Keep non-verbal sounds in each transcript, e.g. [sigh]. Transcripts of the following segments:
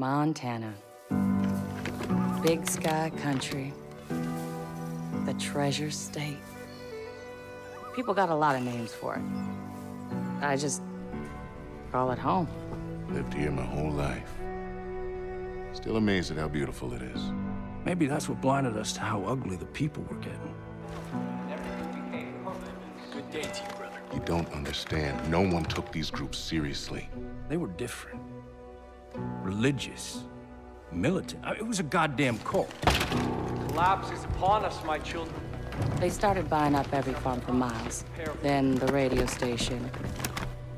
Montana. Big sky country. The treasure state. People got a lot of names for it. I just call it home. Lived here my whole life. Still amazed at how beautiful it is. Maybe that's what blinded us to how ugly the people were getting. Good day to you, brother. You don't understand. No one took these groups seriously. They were different. Religious. Militant. I mean, it was a goddamn cult. Collapse is upon us, my children. They started buying up every farm for miles. Then the radio station.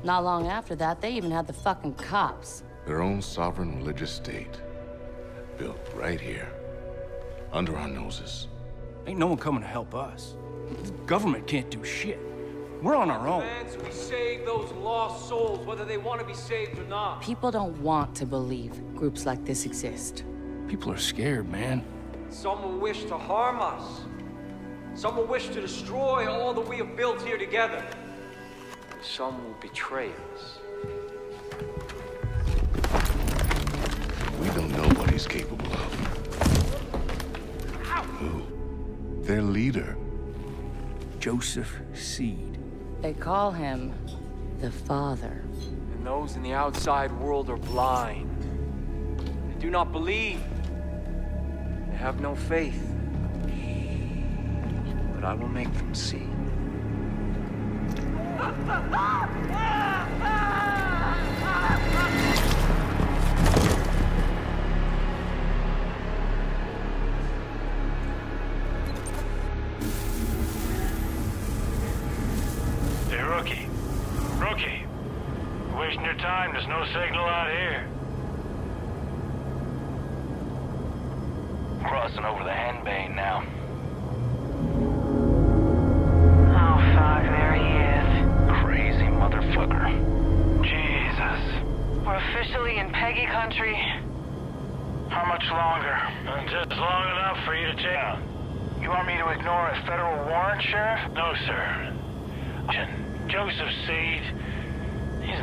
Not long after that, they even had the fucking cops. Their own sovereign religious state. Built right here. Under our noses. Ain't no one coming to help us. The government can't do shit. We're on our own. Demands we save those lost souls, whether they want to be saved or not. People don't want to believe groups like this exist. People are scared, man. Some will wish to harm us. Some will wish to destroy all that we have built here together. Some will betray us. We don't know what he's capable of. Who? Their leader. Joseph Seed. They call him the Father. And those in the outside world are blind. They do not believe. They have no faith. But I will make them see.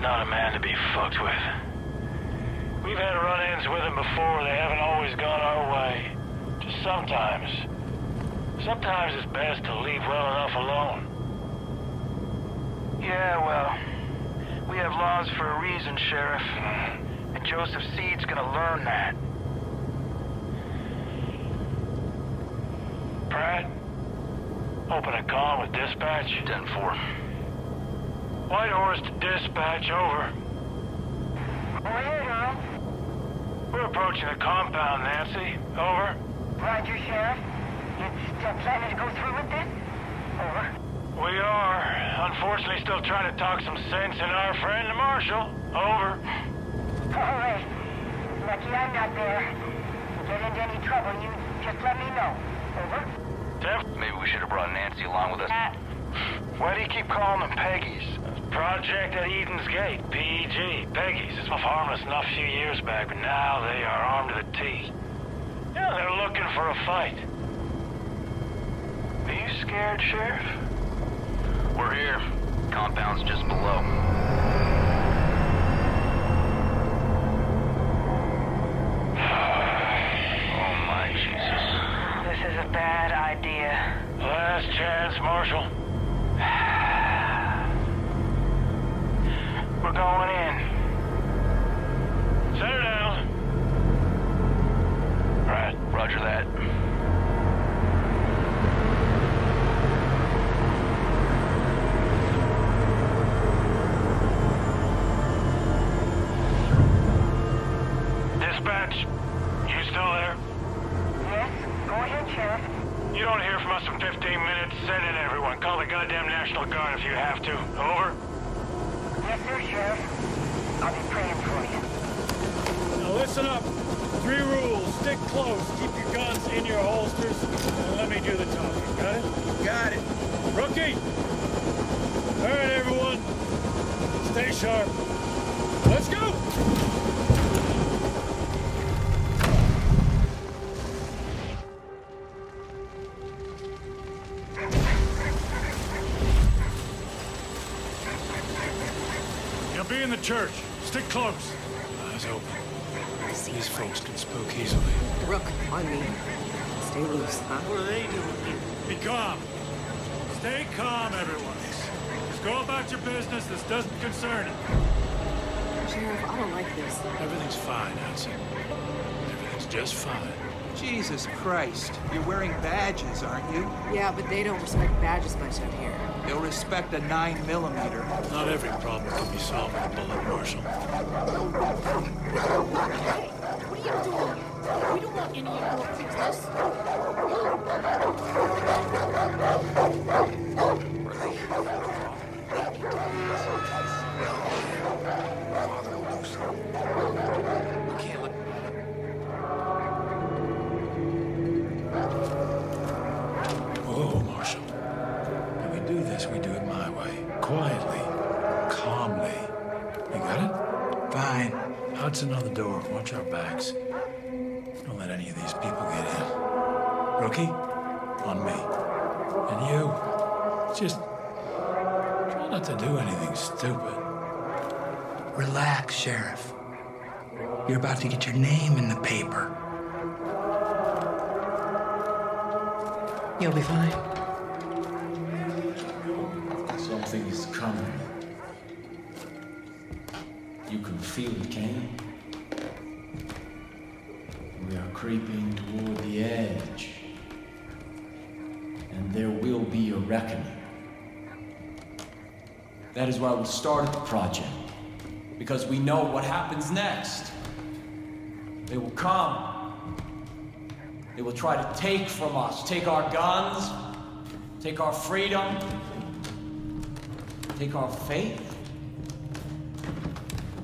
Not a man to be fucked with. We've had run-ins with him before. They haven't always gone our way. Just sometimes. Sometimes it's best to leave well enough alone. Yeah, well, we have laws for a reason, Sheriff. And Joseph Seed's gonna learn that. Pratt? Open a call with dispatch? 10-4. Whitehorse to dispatch, over. We're here, Earl. We're approaching the compound, Nancy. Over. Roger, Sheriff. You still planning to go through with this? Over. We are. Unfortunately, still trying to talk some sense in our friend, the Marshal. Over. All right. Lucky I'm not there. Get into any trouble, you just let me know. Over. Tef? Maybe we should have brought Nancy along with us. Uh, Why do you keep calling them Peggies? Project at Eden's Gate, PEG. Peggies. It's harmless enough a few years back, but now they are armed to the teeth. Yeah, they're looking for a fight. Are you scared, Sheriff? We're here. Compound's just below. [sighs] oh my Jesus. This is a bad idea. Last chance, Marshal. We're going in. Set her down. Right, roger that. Be in the church. Stick close. Eyes open. These folks can spook easily. Rook, on me. Stay loose, huh? What are they doing here? Be calm. Stay calm, everyone. Just go about your business. This doesn't concern it. Sheriff, I don't like this. Everything's fine, Hudson. Everything's just fine. Jesus Christ. You're wearing badges, aren't you? Yeah, but they don't respect badges much out here. They'll respect a 9 millimeter. Not every problem can be solved with a bullet, Marshal. What are you doing? We don't want any of your business. Hudson on the door. Watch our backs. Don't let any of these people get in. Rookie, on me. And you, just try not to do anything stupid. Relax, Sheriff. You're about to get your name in the paper. You'll be fine. Creeping toward the edge. And there will be a reckoning. That is why we started the project. Because we know what happens next. They will come. They will try to take from us, take our guns, take our freedom, take our faith.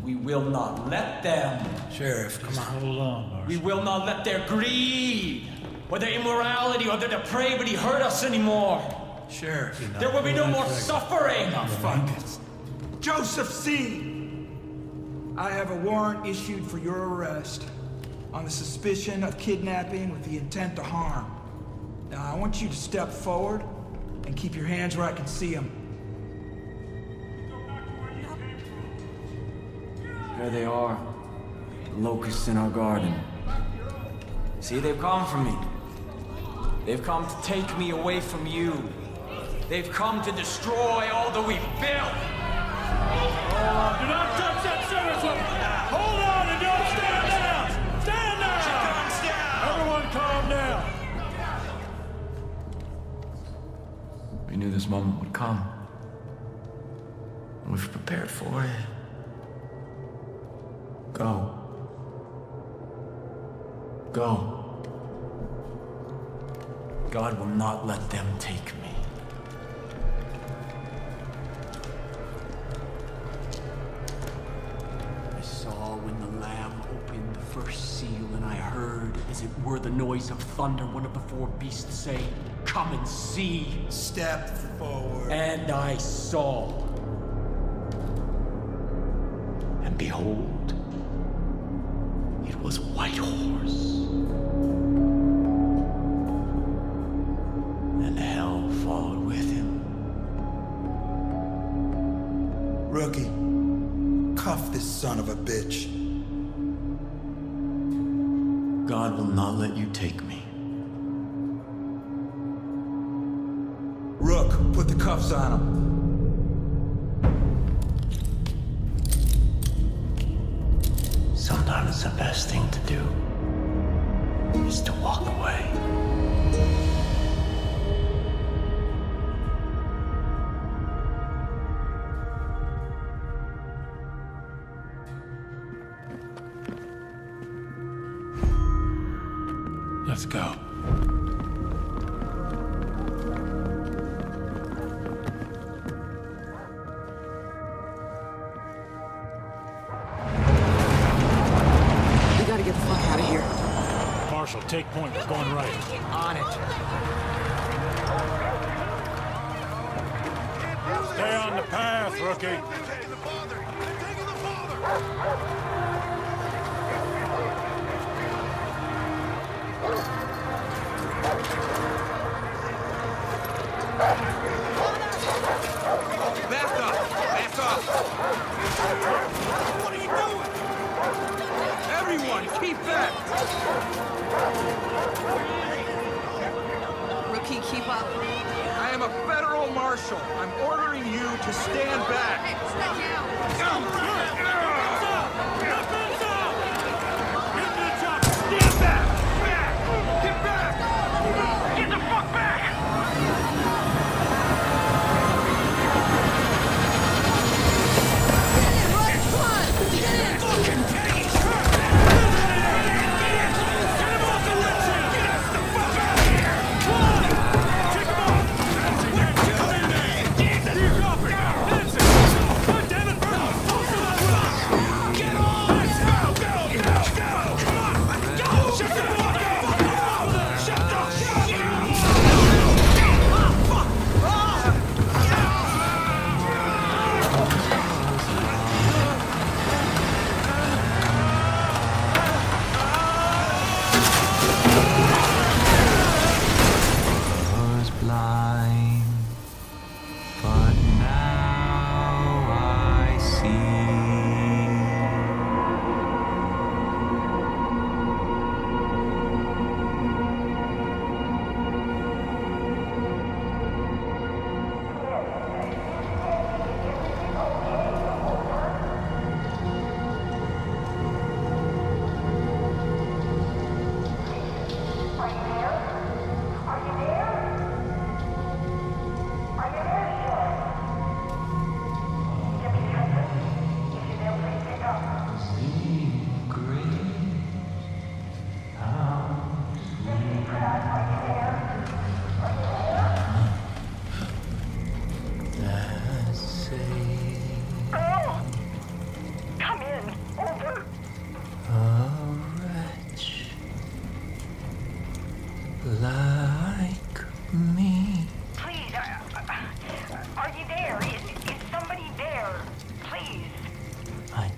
We will not let them. Sheriff, come Just on. hold on, Marshal. We will not let their greed, or their immorality, or their depravity hurt us anymore. Sheriff. There will be no more suffering. Fuck it. Joseph Seed. I have a warrant issued for your arrest on the suspicion of kidnapping with the intent to harm. Now, I want you to step forward and keep your hands where I can see them. There they are. The locusts in our garden. See, they've come for me. They've come to take me away from you. They've come to destroy all that we've built. Do not touch that service weapon! Hold on and don't stand down! Stand down! Everyone calm down! We knew this moment would come. And we've prepared for it. Go. Go. God will not let them take me. I saw when the Lamb opened the first seal, and I heard, as it were the noise of thunder, one of the four beasts say, Come and see. Step forward. And I saw. And behold, it was a white horse. Son of a bitch. God will not let you take me. Rook, put the cuffs on him. Sometimes the best thing to do is to walk away.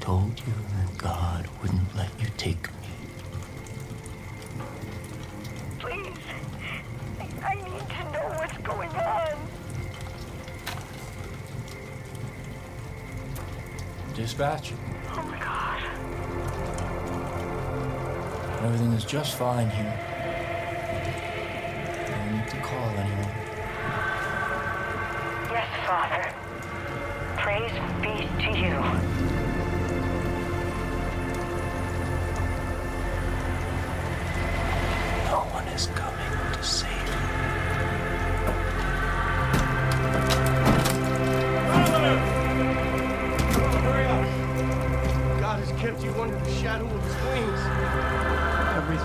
Told you that God wouldn't let you take me. Please. I, I need to know what's going on. Dispatch. Oh my god. Everything is just fine here. I don't need to call anyone. Yes, Father. Praise be to you.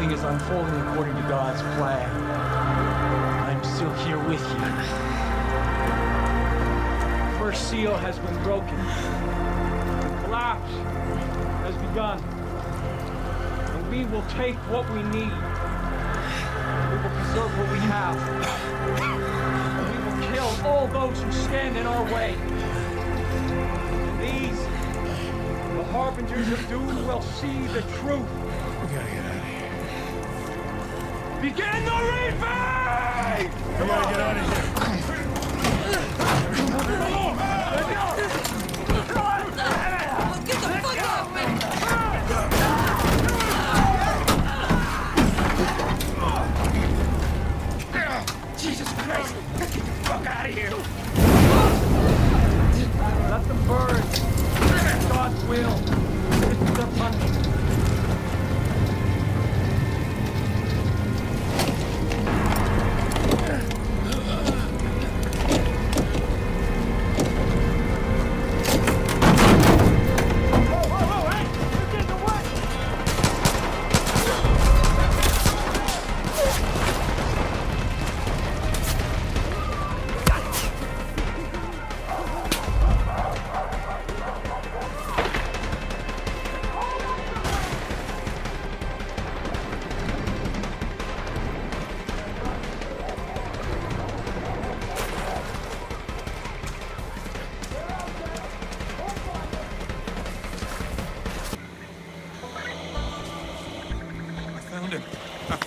Everything is unfolding according to God's plan. I'm still here with you. The first seal has been broken. The collapse has begun. And we will take what we need. We will preserve what we have. And we will kill all those who stand in our way. And these the harbingers of doom will see the truth. We gotta get out. Begin the reaping! Come on, get out of here.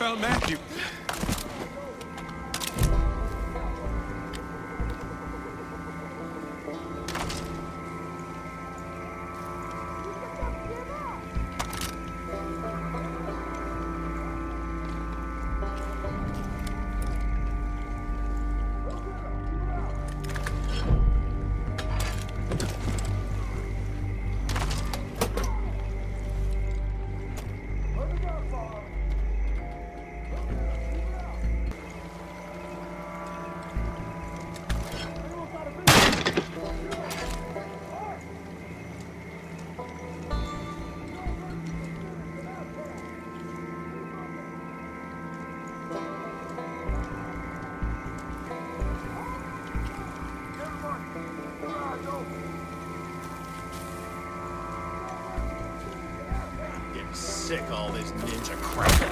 Found Matthew. Sick all this ninja crap.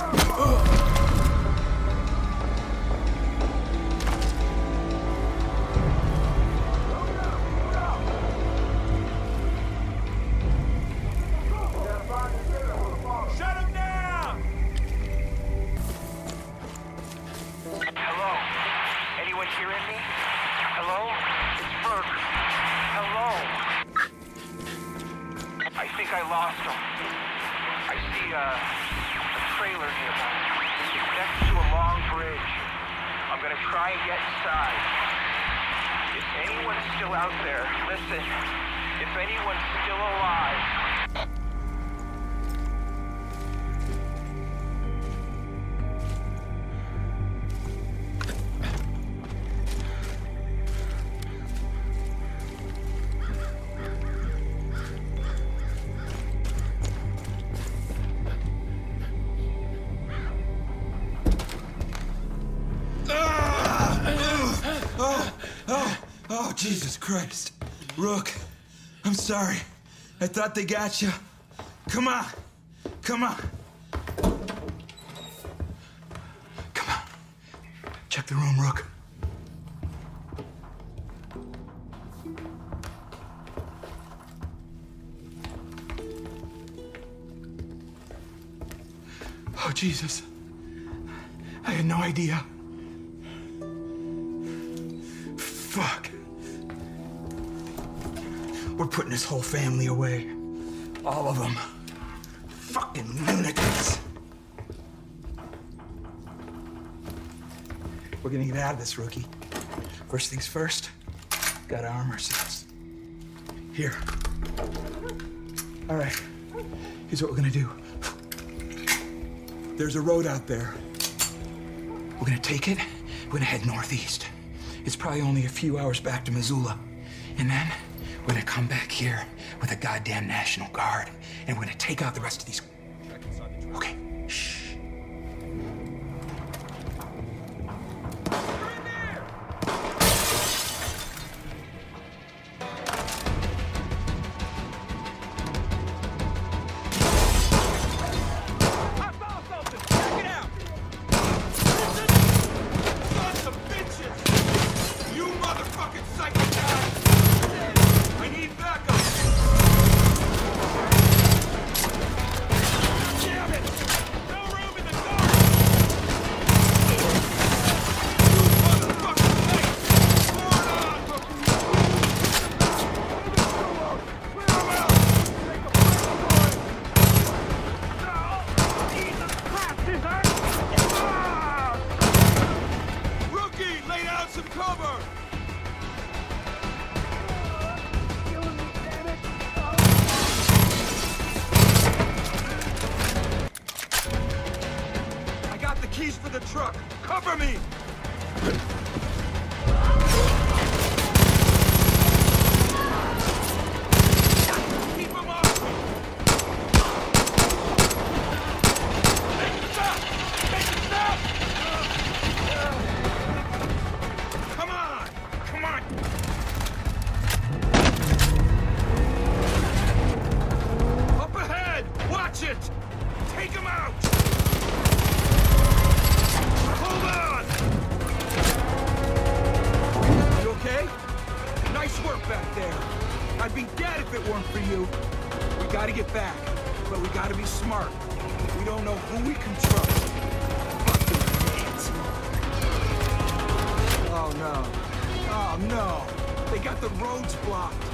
Uh, a trailer nearby. It's next to a long bridge. I'm gonna try and get inside. If anyone's still out there, listen. If anyone's still alive, Christ. Rook, I'm sorry. I thought they got you. Come on. Come on. Come on. Check the room, Rook. Oh, Jesus. I had no idea. Putting his whole family away. All of them. Fucking lunatics. We're gonna get out of this, rookie. First things first, gotta arm ourselves. Here. All right. Here's what we're gonna do. There's a road out there. We're gonna take it. We're gonna head northeast. It's probably only a few hours back to Missoula. And then we're gonna come back here with a goddamn National Guard. And we're gonna take out the rest of these. Okay. I'd be dead if it weren't for you. We gotta get back, but we gotta be smart. We don't know who we can trust. Oh no. Oh no. They got the roads blocked.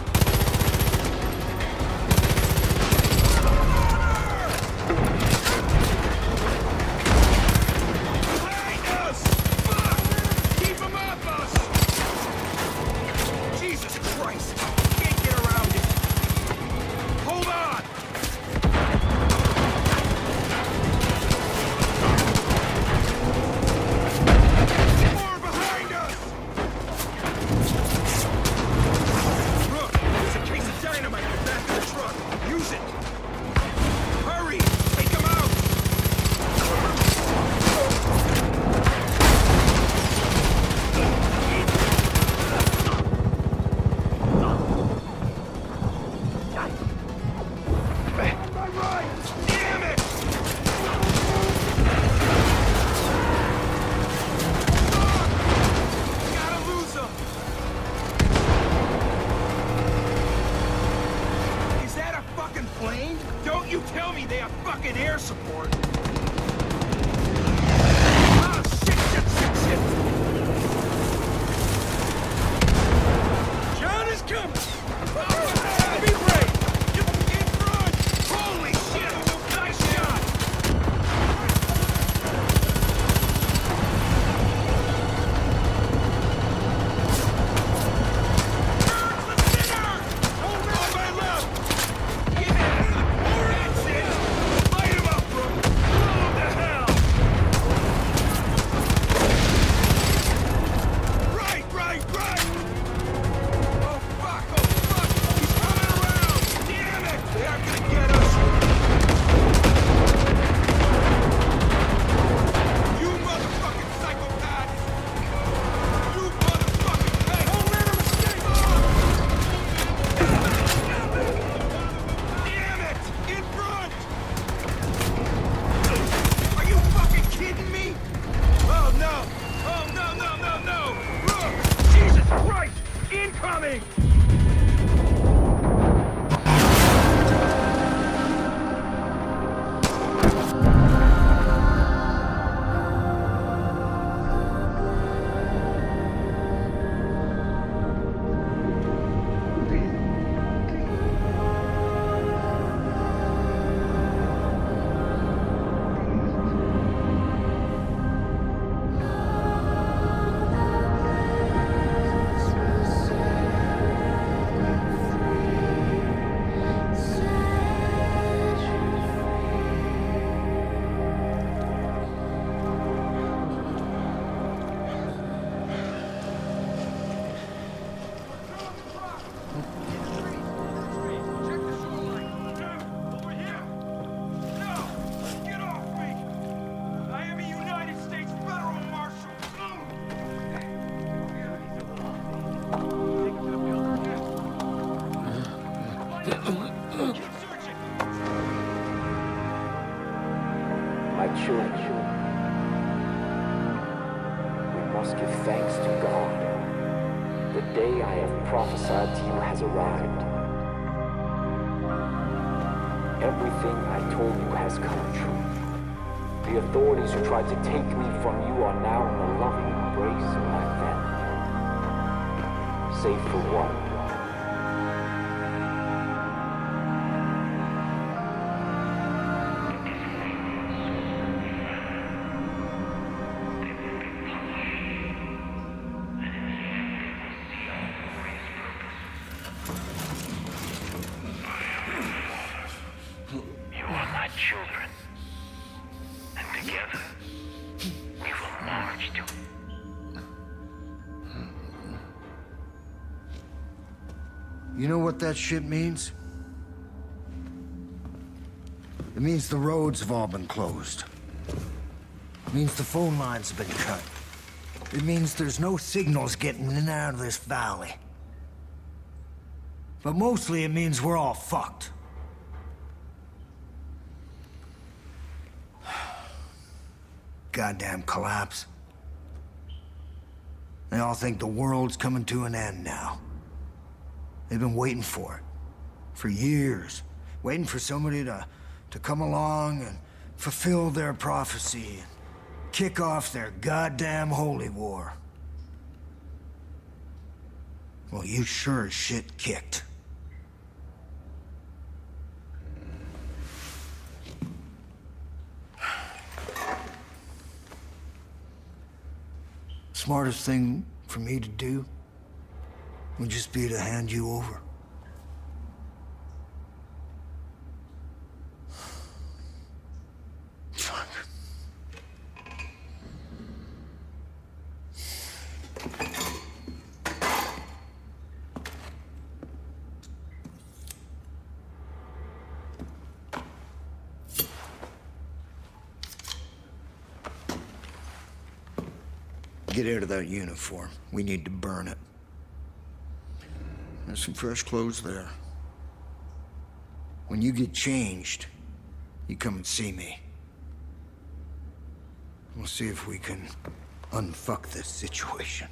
Authorities who tried to take me from you are now in the loving embrace of my family. Save for one. What that shit means? It means the roads have all been closed. It means the phone lines have been cut. It means there's no signals getting in and out of this valley. But mostly it means we're all fucked. [sighs] Goddamn collapse. They all think the world's coming to an end now. They've been waiting for it. For years. Waiting for somebody to, to come along and fulfill their prophecy and kick off their goddamn holy war. Well, you sure as shit kicked. [sighs] Smartest thing for me to do would just be to hand you over. Fuck. Get out of that uniform. We need to burn it. There's some fresh clothes there. When you get changed, you come and see me. We'll see if we can unfuck this situation.